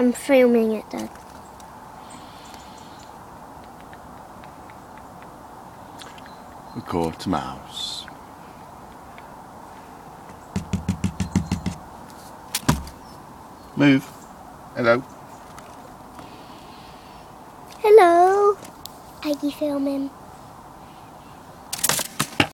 I'm filming it, Dad. A court mouse. Move. Hello. Hello. Are you filming?